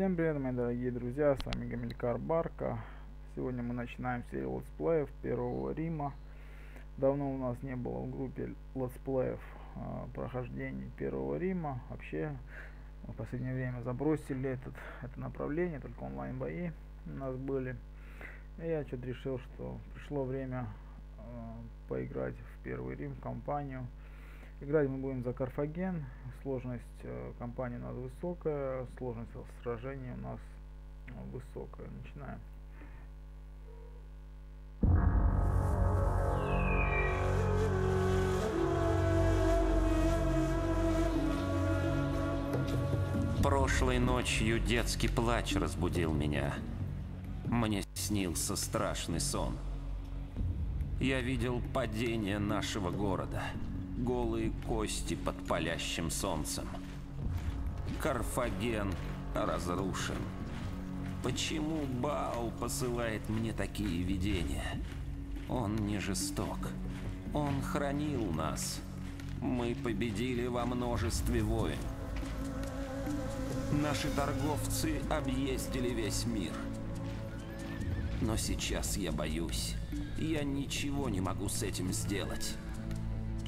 Всем привет, мои дорогие друзья, с вами Гамилькар Барка. Сегодня мы начинаем серию летсплеев Первого Рима. Давно у нас не было в группе летсплеев э, прохождений Первого Рима. Вообще, в последнее время забросили этот, это направление, только онлайн бои у нас были. И я что-то решил, что пришло время э, поиграть в Первый Рим, в компанию. Играть мы будем за Карфаген. Сложность э, кампании у нас высокая, сложность сражения у нас э, высокая. Начинаем. Прошлой ночью детский плач разбудил меня. Мне снился страшный сон. Я видел падение нашего города — голые кости под палящим солнцем. Карфаген разрушен. Почему Баал посылает мне такие видения? Он не жесток. Он хранил нас. Мы победили во множестве войн. Наши торговцы объездили весь мир. Но сейчас я боюсь. Я ничего не могу с этим сделать.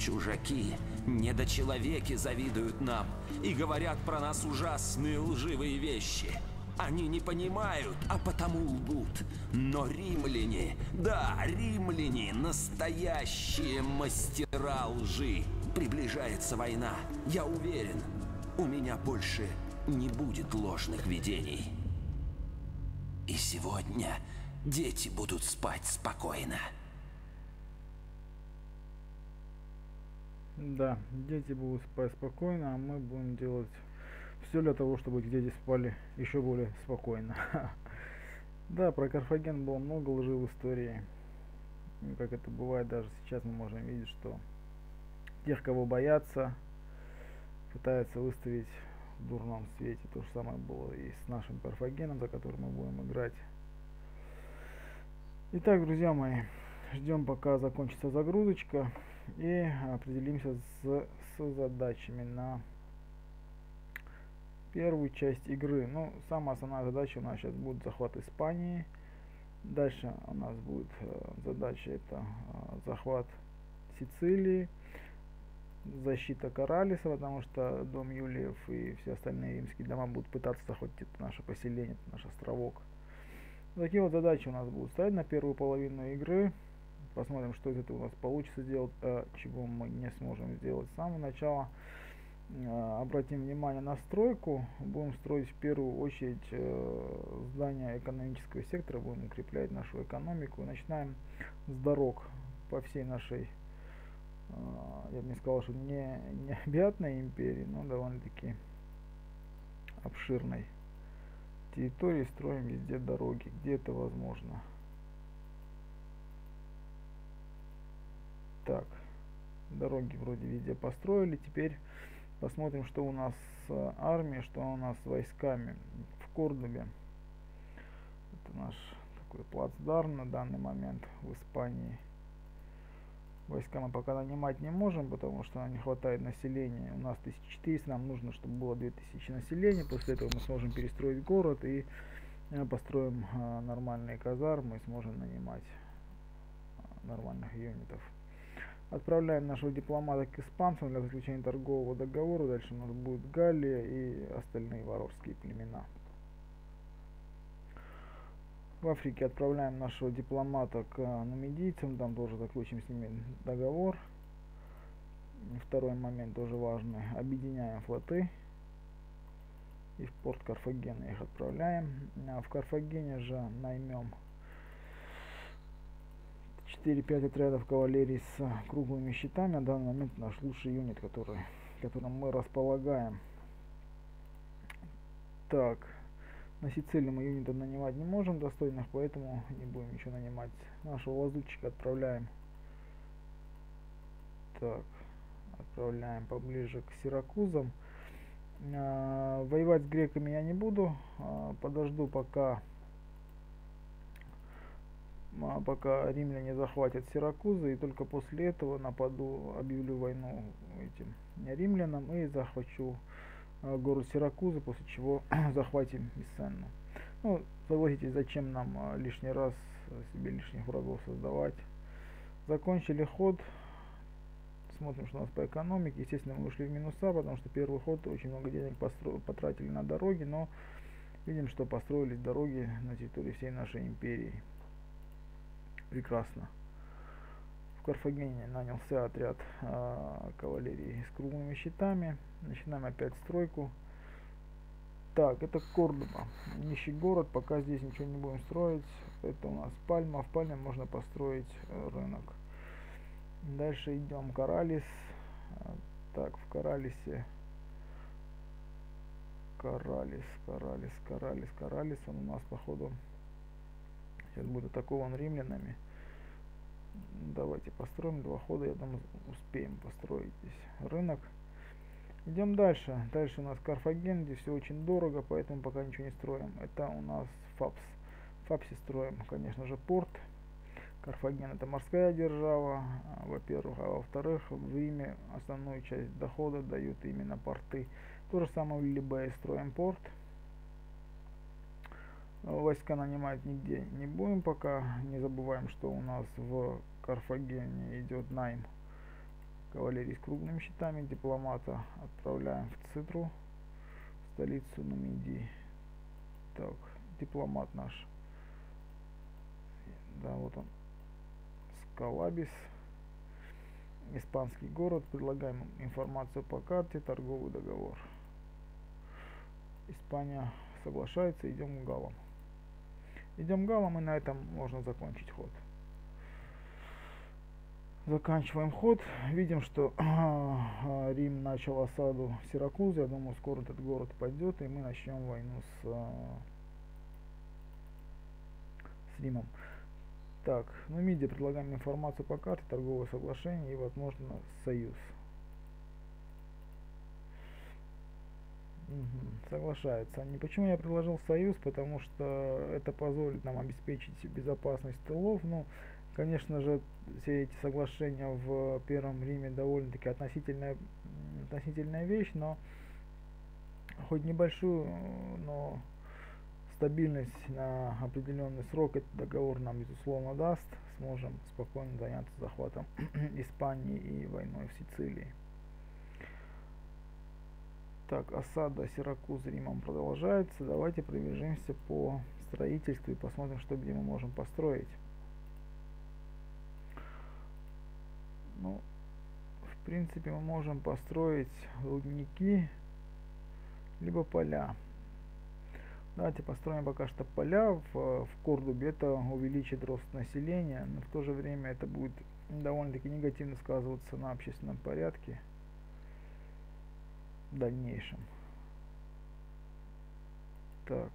Чужаки, недочеловеки завидуют нам и говорят про нас ужасные лживые вещи. Они не понимают, а потому лгут. Но римляне, да, римляне, настоящие мастера лжи. Приближается война, я уверен. У меня больше не будет ложных видений. И сегодня дети будут спать спокойно. Да, дети будут спать спокойно, а мы будем делать все для того, чтобы дети спали еще более спокойно. Да, про Карфаген было много лжи в истории. Как это бывает, даже сейчас мы можем видеть, что тех, кого боятся, пытаются выставить в дурном свете. То же самое было и с нашим Карфагеном, за который мы будем играть. Итак, друзья мои, ждем пока закончится загрузочка и определимся с, с задачами на первую часть игры. Ну, самая основная задача у нас сейчас будет захват Испании. Дальше у нас будет э, задача это э, захват Сицилии, защита Коралиса, потому что дом Юлиев и все остальные римские дома будут пытаться захватить это наше поселение, это наш островок. Такие вот задачи у нас будут стоять на первую половину игры. Посмотрим, что из этого у нас получится сделать, а чего мы не сможем сделать. С самого начала э, обратим внимание на стройку. Будем строить в первую очередь э, здание экономического сектора, будем укреплять нашу экономику. Начинаем с дорог по всей нашей, я бы не сказал, что не необъятной империи, но довольно-таки обширной территории. Строим везде дороги, где это возможно. Так, дороги вроде везде построили. Теперь посмотрим, что у нас с армией, что у нас с войсками в Кордобе. Это наш такой плацдарм на данный момент в Испании. Войска мы пока нанимать не можем, потому что не хватает населения. У нас 1400, нам нужно, чтобы было 2000 населения. После этого мы сможем перестроить город и э, построим э, нормальные казармы и сможем нанимать э, нормальных юнитов. Отправляем нашего дипломата к испанцам для заключения торгового договора. Дальше у нас будет Галлия и остальные варварские племена. В Африке отправляем нашего дипломата к нумидийцам, там тоже заключим с ними договор. Второй момент тоже важный. Объединяем флоты и в порт Карфагена их отправляем. А в Карфагене же наймем 4-5 отрядов кавалерии с круглыми щитами. На данный момент наш лучший юнит, который, которым мы располагаем. Так, на Сицилии мы юнитов нанимать не можем достойных, поэтому не будем еще нанимать. Нашего лазутчика отправляем. Так, отправляем поближе к Сиракузам. А, воевать с греками я не буду. А, подожду пока а пока римляне захватят Сиракузы, и только после этого нападу, объявлю войну этим римлянам и захвачу э, город Сиракузы, после чего захватим Мессенну. Ну, согласитесь, зачем нам э, лишний раз себе лишних врагов создавать. Закончили ход. Смотрим, что у нас по экономике. Естественно, мы ушли в минуса, потому что первый ход очень много денег потратили на дороги, но видим, что построились дороги на территории всей нашей империи. Прекрасно. В Карфагене нанялся отряд э, кавалерии с круглыми щитами. Начинаем опять стройку. Так, это Кордоба. Нищий город, пока здесь ничего не будем строить. Это у нас Пальма. В Пальме можно построить э, рынок. Дальше идем Каралис. Так, в Каралисе. Каралис, Каралис, Каралис, Каралис. Он у нас, походу, сейчас будет атакован римлянами. Давайте построим два хода. Я думаю, успеем построить здесь рынок. Идем дальше. Дальше у нас Карфаген, здесь все очень дорого, поэтому пока ничего не строим. Это у нас ФАПС. В ФАПСе строим, конечно же, порт. Карфаген это морская держава, во-первых, а во-вторых, в Риме основную часть дохода дают именно порты. То же самое в Либее строим порт. Войска нанимать нигде не будем пока. Не забываем, что у нас в Карфагене идет найм кавалерии с круглыми щитами, дипломата отправляем в Цитру, столицу Нумидии. Так, дипломат наш. Да, вот он. Скалабис. Испанский город. Предлагаем информацию по карте, торговый договор. Испания соглашается, идем галом. Идем галом, и на этом можно закончить ход. Заканчиваем ход. Видим, что а, Рим начал осаду Сиракузы. Я думаю, скоро этот город пойдет, и мы начнем войну с, а, с Римом. Так, ну Миди предлагаем информацию по карте, торговое соглашение и, возможно, союз. Угу, соглашается. Не почему я предложил союз, потому что это позволит нам обеспечить безопасность тылов. Ну, Конечно же, все эти соглашения в Первом Риме довольно-таки относительная, относительная вещь, но хоть небольшую, но стабильность на определенный срок этот договор нам безусловно даст. Сможем спокойно заняться захватом Испании и войной в Сицилии. Так, осада Сиракуз Римом продолжается. Давайте пробежимся по строительству и посмотрим, что где мы можем построить. Ну, в принципе, мы можем построить рудники, либо поля. Давайте построим пока что поля в, в Кордубе. Это увеличит рост населения, но в то же время это будет довольно-таки негативно сказываться на общественном порядке в дальнейшем. Так,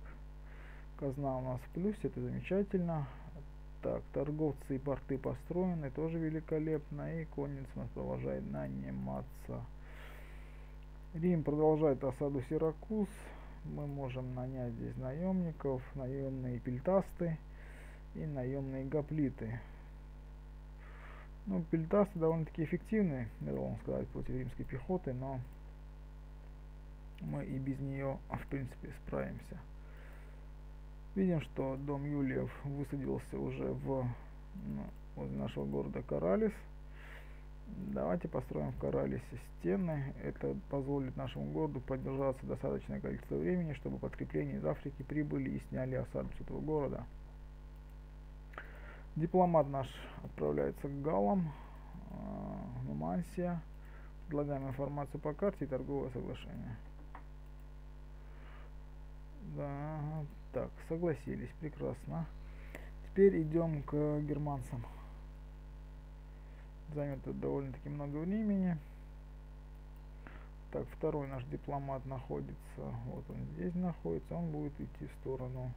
казна у нас в плюсе, это замечательно. Так, торговцы и порты построены, тоже великолепно. И Конницман продолжает наниматься. Рим продолжает осаду Сиракуз. Мы можем нанять здесь наемников, наемные пельтасты и наемные гоплиты. Ну, пельтасты довольно-таки эффективны, я должен сказать, против римской пехоты, но мы и без нее, в принципе, справимся. Видим, что дом Юлиев высадился уже в, ну, возле нашего города Каралис. Давайте построим в Каралисе стены. Это позволит нашему городу поддержаться достаточное количество времени, чтобы подкрепления из Африки прибыли и сняли осаду с этого города. Дипломат наш отправляется к Галам, э, Нумансия. Предлагаем информацию по карте и торговое соглашение. Да, так, согласились, прекрасно. Теперь идем к германцам. Это довольно-таки много времени. Так, второй наш дипломат находится, вот он здесь находится, он будет идти в сторону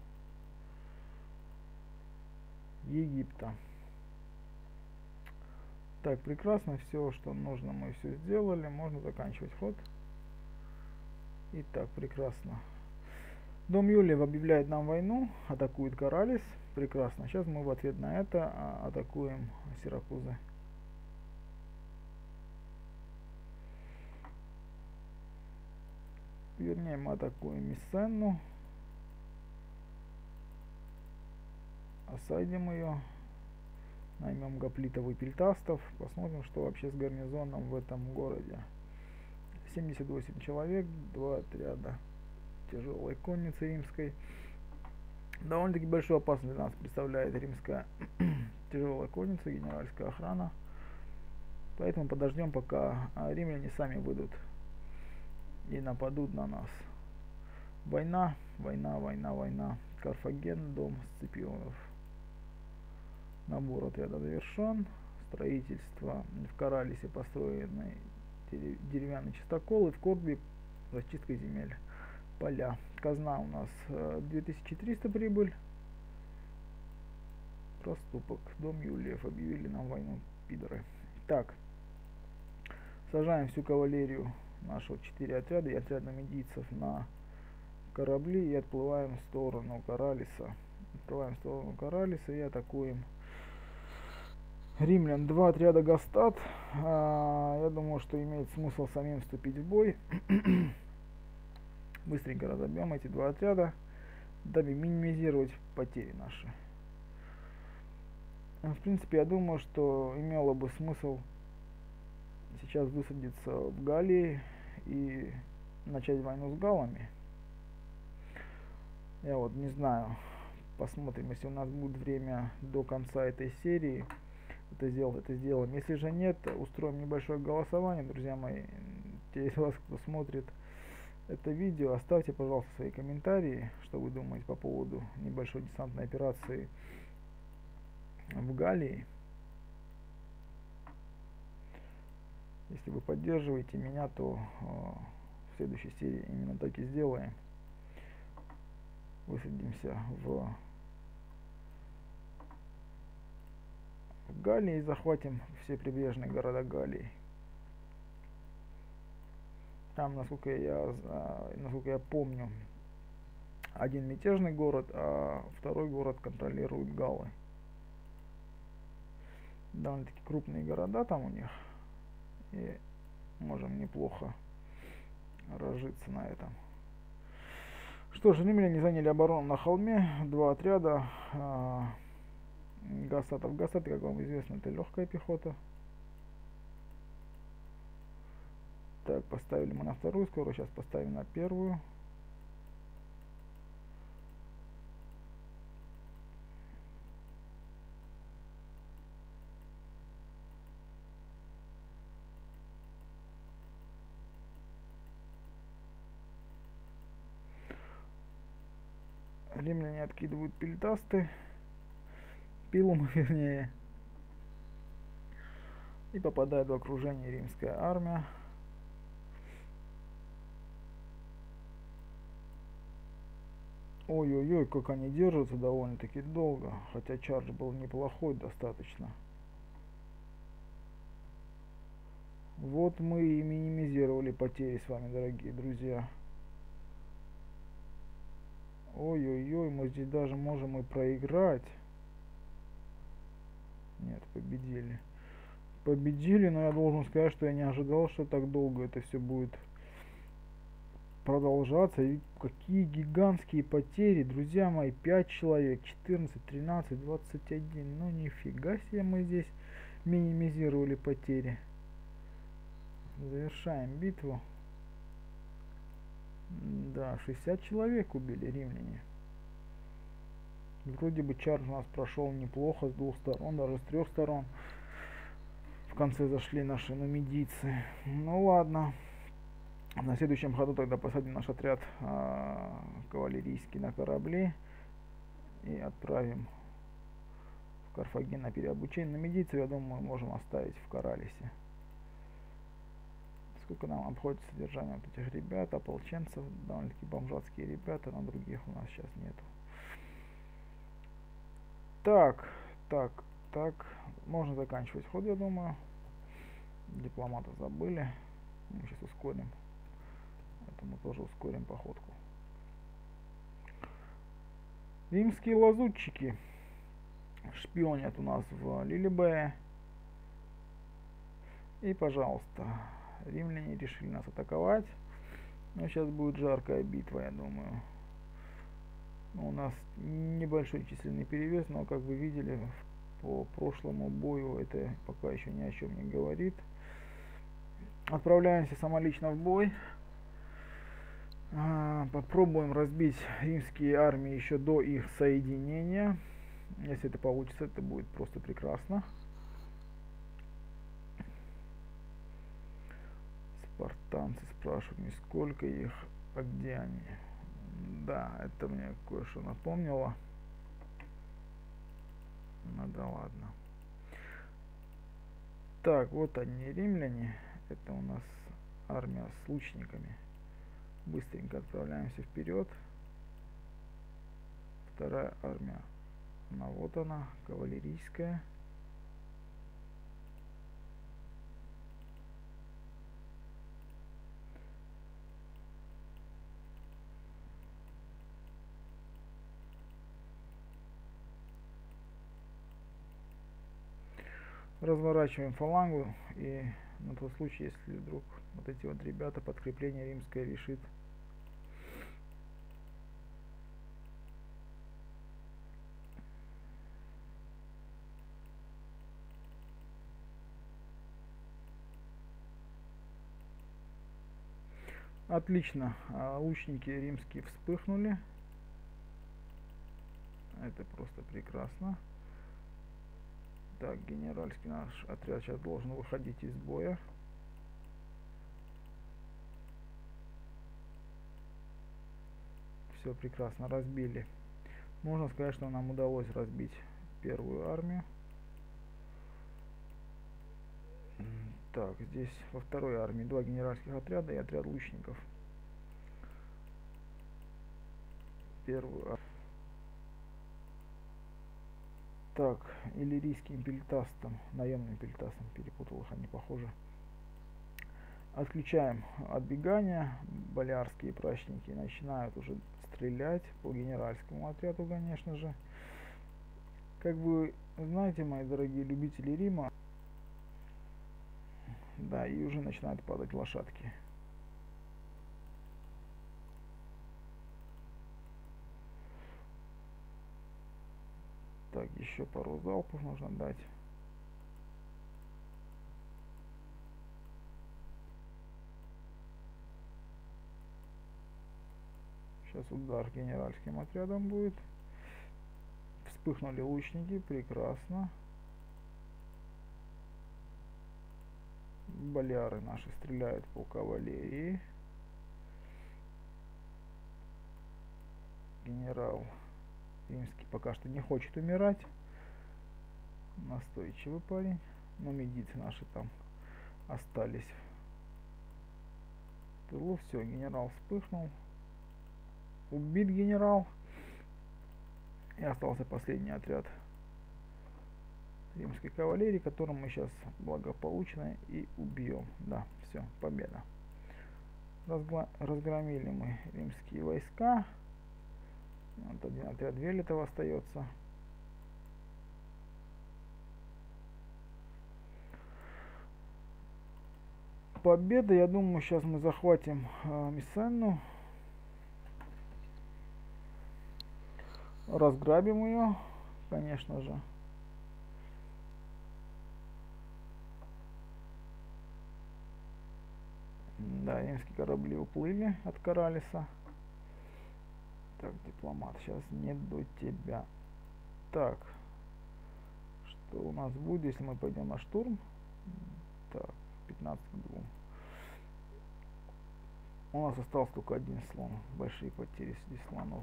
Египта. Так, прекрасно, все, что нужно, мы все сделали, можно заканчивать ход. Итак, прекрасно. Дом Юлиев объявляет нам войну, атакует Коралис. Прекрасно. Сейчас мы в ответ на это а, атакуем Сиракузы. вернее мы атакуем Миссенну. Осадим ее. Наймем гоплитов пельтастов. Посмотрим, что вообще с гарнизоном в этом городе. 78 человек, два отряда тяжелой конницы римской. Довольно-таки большую опасность для нас представляет римская тяжелая конница, генеральская охрана. Поэтому подождем, пока а, римляне сами выйдут и нападут на нас. Война, война, война, война. Карфаген, дом Сципионов. Набор отряда завершен. Строительство в Каралисе построены деревянный чистокол и в Корбе расчистка земель. Поля. Казна у нас 2300 э, прибыль. Проступок. Дом Юлиев. Объявили нам войну, пидоры. Так. Сажаем всю кавалерию нашего 4 отряда и отряд намедийцев на корабли и отплываем в сторону Каралиса. Отплываем в сторону Каралиса и атакуем римлян. Два отряда Гастат. А, я думаю, что имеет смысл самим вступить в бой. Быстренько разобьем эти два отряда, дабы минимизировать потери наши. В принципе, я думаю, что имело бы смысл сейчас высадиться в Галлии и начать войну с галами. Я вот не знаю. Посмотрим, если у нас будет время до конца этой серии это сделать, это сделаем. Если же нет, устроим небольшое голосование, друзья мои. Те из вас, кто смотрит это видео, оставьте, пожалуйста, свои комментарии, что вы думаете по поводу небольшой десантной операции в Галлии. Если вы поддерживаете меня, то э, в следующей серии именно так и сделаем. Высадимся в, в Галлии и захватим все прибрежные города Галлии. Там, насколько я, насколько я помню, один мятежный город, а второй город контролируют галлы. Довольно-таки крупные города там у них и можем неплохо разжиться на этом. Что ж, римляне заняли оборону на холме, два отряда э, гасатов. Гасаты, как вам известно, это легкая пехота. Так, поставили мы на вторую скорость, сейчас поставим на первую. римляне откидывают пильтасты, пилум вернее, и попадает в окружение римская армия. Ой-ой-ой, как они держатся довольно-таки долго, хотя чардж был неплохой достаточно. Вот мы и минимизировали потери с вами, дорогие друзья. Ой-ой-ой, мы здесь даже можем и проиграть. Нет, победили. Победили, но я должен сказать, что я не ожидал, что так долго это все будет продолжаться. И какие гигантские потери, друзья мои. 5 человек, 14, 13, 21. Ну нифига себе мы здесь минимизировали потери. Завершаем битву. Да, 60 человек убили римляне. Вроде бы чардж у нас прошел неплохо с двух сторон, даже с трех сторон. В конце зашли наши нумидийцы. Ну ладно. На следующем ходу тогда посадим наш отряд э, кавалерийский на корабли и отправим в Карфаген на переобучение. Нумидийцев, я думаю, можем оставить в Коралисе сколько нам обходится содержание вот этих ребят, ополченцев, довольно-таки бомжатские ребята, на других у нас сейчас нету. Так, так, так, можно заканчивать ход, я думаю. Дипломата забыли. Мы сейчас ускорим. Мы тоже ускорим походку. Римские лазутчики шпионят у нас в Лилибее. И, пожалуйста, римляне решили нас атаковать. Но сейчас будет жаркая битва, я думаю. Ну, у нас небольшой численный перевес, но как вы видели по прошлому бою это пока еще ни о чем не говорит. Отправляемся самолично в бой. А, попробуем разбить римские армии еще до их соединения. Если это получится, это будет просто прекрасно. Спартанцы спрашивают, сколько их, а где они? Да, это мне кое-что напомнило. Ну да ладно. Так, вот они, римляне. Это у нас армия с лучниками. Быстренько отправляемся вперед. Вторая армия. Ну вот она, кавалерийская. разворачиваем фалангу и на тот случай, если вдруг вот эти вот ребята подкрепление римское решит Отлично, а, лучники римские вспыхнули. Это просто прекрасно. Так, генеральский наш отряд сейчас должен выходить из боя. Все прекрасно, разбили. Можно сказать, что нам удалось разбить первую армию. Так, здесь во второй армии два генеральских отряда и отряд лучников. Армию. Так, иллирийским пельтастом, наемным пельтастом, перепутал их, они похожи. Отключаем отбегание, болярские прачники начинают уже стрелять по генеральскому отряду, конечно же. Как вы знаете, мои дорогие любители Рима, да, и уже начинают падать лошадки. Так, еще пару залпов нужно дать. Сейчас удар генеральским отрядом будет. Вспыхнули лучники, прекрасно. Боляры наши стреляют по кавалерии. Генерал Римский пока что не хочет умирать. Настойчивый парень. Но медицы наши там остались. В тылу все, генерал вспыхнул. Убит генерал. И остался последний отряд римской кавалерии, которым мы сейчас благополучно и убьем. Да, все, победа. Разгла разгромили мы римские войска. Вот один отряд Велетова остается. Победа, я думаю, сейчас мы захватим э, Миссенну. Разграбим ее, конечно же. Да, немские корабли уплыли от Каралиса. Так, дипломат, сейчас не до тебя. Так, что у нас будет, если мы пойдем на штурм? Так, 15 к 2. У нас остался только один слон. Большие потери среди слонов.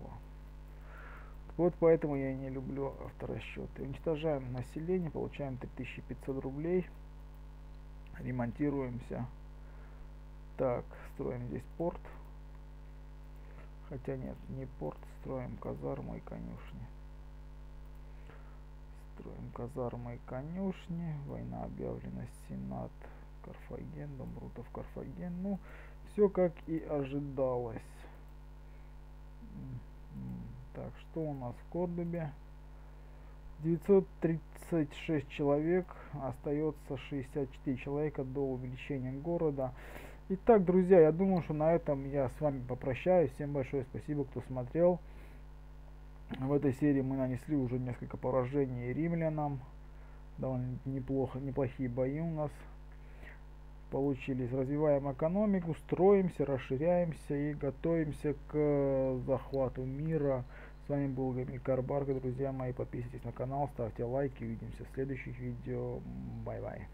Вот поэтому я не люблю авторасчеты. Уничтожаем население, получаем 3500 рублей. Ремонтируемся. Так, строим здесь порт. Хотя нет, не порт, строим казармы и конюшни. Строим казармы и конюшни. Война объявлена Сенат. Карфаген, Домрутов, Карфаген. Ну, все как и ожидалось. Так, что у нас в Кордобе? 936 человек, остается 64 человека до увеличения города. Итак, друзья, я думаю, что на этом я с вами попрощаюсь. Всем большое спасибо, кто смотрел. В этой серии мы нанесли уже несколько поражений римлянам. Довольно неплохо, неплохие бои у нас получились. Развиваем экономику, строимся, расширяемся и готовимся к захвату мира. С вами был Гамилькар Барка, друзья мои. Подписывайтесь на канал, ставьте лайки. Увидимся в следующих видео. Bye-bye.